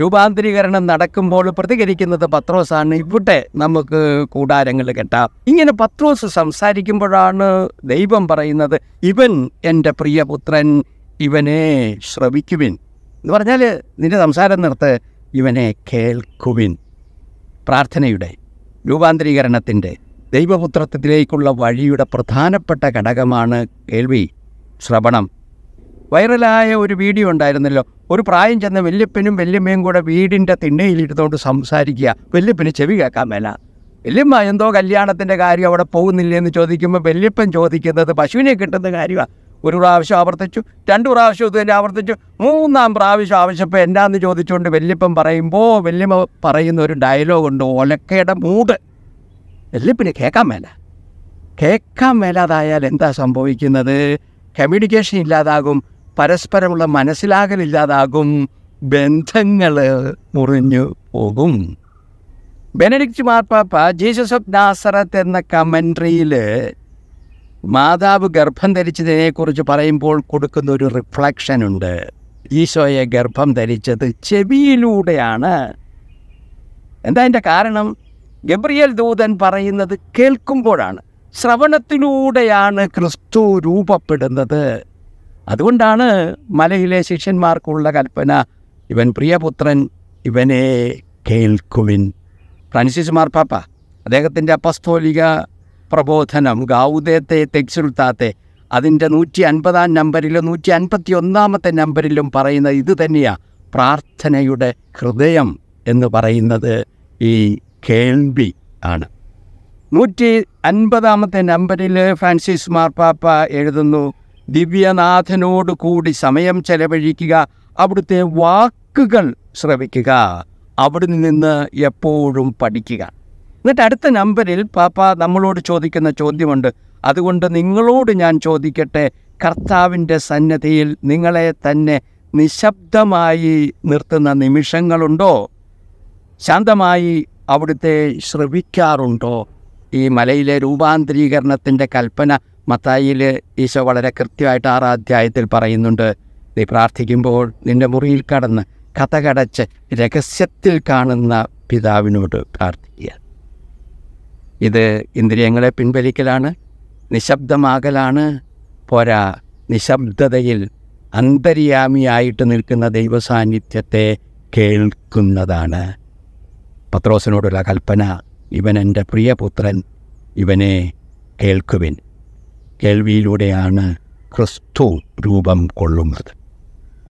രൂപാന്തരീകരണം നടക്കുമ്പോൾ പ്രതികരിക്കുന്നത് പത്രോസാണ്. ഇവിടെ നമുക്ക് കൂടാരങ്ങൾ കെട്ടാം. ഇങ്ങനെ പത്രോസ് സംസാരിക്കുമ്പോഴാണ് ദൈവം പറയുന്നത് ഇവൻ എന്റെ പ്രിയപുത്രൻ ഇവനെ ശ്രവിക്കുവിൻ. എന്ന് പറഞ്ഞാൽ നിന്റെ സംസാരം നിർത്ത് ഇവനെ കേൾക്കുവിൻ. പ്രാർത്ഥനയുടെ രൂപാന്തരീകരണത്തിന്റെ ദൈവപുത്രത്വത്തിലേക്കുള്ള വഴിയുടെ പ്രധാനപ്പെട്ട ഘടകമാണ് കേൾവി ശ്രവണം. വൈറലായ ഒരു വീഡിയോ ഉണ്ടായിരുന്നല്ലോ. ഒരു പ്രായം ചെന്ന വല്യപ്പനും വല്യമ്മയും കൂടെ വീടിന്റെ തിണ്ണയിലിരുന്നുകൊണ്ട് സംസാരിക്കുക. വല്യപ്പന് ചെവി കേൾക്കാൻ മേല. വല്യമ്മ എന്തോ കല്യാണത്തിന്റെ കാര്യം അവിടെ പോകുന്നില്ലേ എന്ന് ചോദിക്കുമ്പോൾ വല്യപ്പൻ ചോദിക്കുന്നത് പശുവിനെ കിട്ടുന്ന കാര്യമാണ് ഒരു പ്രാവശ്യം ആവർത്തിച്ചു രണ്ട് പ്രാവശ്യം ഇത് തന്നെ ആവർത്തിച്ചു. മൂന്നാം പ്രാവശ്യം ആവശ്യപ്പോൾ എന്നാന്ന് ചോദിച്ചുകൊണ്ട് വല്യപ്പൻ പറയുമ്പോൾ വല്യമ്മ പറയുന്ന ഒരു ഡയലോഗ് ഉണ്ട് ഒലക്കയുടെ മൂട്. വല്യപ്പന് കേൾക്കാൻ മേല. കേൾക്കാൻ മേലാതായാൽ എന്താ സംഭവിക്കുന്നത്? കമ്മ്യൂണിക്കേഷൻ ഇല്ലാതാകും. പരസ്പരമുള്ള മനസ്സിലാകലില്ലാതാകും ബന്ധങ്ങൾ മുറിഞ്ഞു പോകും. ബെനഡിക്റ്റ് മാർപ്പാപ്പ ജീസസ് ഓഫ് നാസറത്ത് എന്ന കമൻട്രിയിൽ മാതാവ് ഗർഭം ധരിച്ചതിനെക്കുറിച്ച് പറയുമ്പോൾ കൊടുക്കുന്ന ഒരു റിഫ്ലക്ഷൻ ഉണ്ട് ഈശോയെ ഗർഭം ധരിച്ചത് ചെവിയിലൂടെയാണ്. എന്താ അതിന്റെ കാരണം? ഗബ്രിയൽ ദൂതൻ പറയുന്നത് കേൾക്കുമ്പോഴാണ്. ശ്രവണത്തിലൂടെയാണ് ക്രിസ്തു രൂപപ്പെടുന്നത്. അതുകൊണ്ടാണ് മലയിലെ ശിഷ്യന്മാർക്കുള്ള കൽപ്പന ഇവൻ പ്രിയപുത്രൻ ഇവനെ കേൾക്കുവിൻ. ഫ്രാൻസിസ് മാർപ്പാപ്പ അദ്ദേഹത്തിന്റെ അപ്പസ്തോലിക പ്രബോധനം ഗൗദേത്തെ തെക്സുൽത്താത്തെ അതിന്റെ നൂറ്റി അൻപതാം നമ്പറിലും നൂറ്റി അൻപത്തി ഒന്നാമത്തെ നമ്പറിലും പറയുന്ന ഇത് തന്നെയാണ് പ്രാർത്ഥനയുടെ ഹൃദയം എന്ന് പറയുന്നത് ഈ കേൾവി ആണ്. നൂറ്റി അൻപതാമത്തെ നമ്പറിൽ ഫ്രാൻസിസ് മാർപ്പാപ്പ എഴുതുന്നു ദിവ്യനാഥനോട് കൂടി സമയം ചെലവഴിക്കുക. അവിടുത്തെ വാക്കുകൾ ശ്രവിക്കുക. അവിടെ നിന്ന് എപ്പോഴും പഠിക്കുക. എന്നിട്ട് അടുത്ത നമ്പറിൽ പാപ്പ നമ്മളോട് ചോദിക്കുന്ന ചോദ്യമുണ്ട്. അതുകൊണ്ട് നിങ്ങളോട് ഞാൻ ചോദിക്കട്ടെ. കർത്താവിന്റെ സന്നദ്ധിയിൽ നിങ്ങളെ തന്നെ നിശബ്ദമായി നിർത്തുന്ന നിമിഷങ്ങളുണ്ടോ? ശാന്തമായി അവിടുത്തെ ശ്രവിക്കാറുണ്ടോ? ഈ മലയിലെ രൂപാന്തരീകരണത്തിന്റെ കൽപ്പന മത്തായിയിൽ ഈശോ വളരെ കൃത്യമായിട്ട് ആറാം അധ്യായത്തിൽ പറയുന്നുണ്ട് നീ പ്രാർത്ഥിക്കുമ്പോൾ നിന്റെ മുറിയിൽ കടന്ന് കഥകടച്ച് രഹസ്യത്തിൽ കാണുന്ന പിതാവിനോട് പ്രാർത്ഥിക്കുക. ഇത് ഇന്ദ്രിയങ്ങളെ പിൻവലിക്കലാണ് നിശബ്ദമാകലാണ്. പോരാ നിശബ്ദതയിൽ അന്തര്യാമിയായിട്ട് നിൽക്കുന്ന ദൈവസാന്നിധ്യത്തെ കേൾക്കുന്നതാണ്. പത്രോസിനോടുള്ള കൽപ്പന ഇവൻ എന്റെ പ്രിയപുത്രൻ ഇവനെ കേൾക്കുവിൻ. കേൾവിയിലൂടെയാണ് ക്രിസ്തു രൂപം കൊള്ളുന്നത്.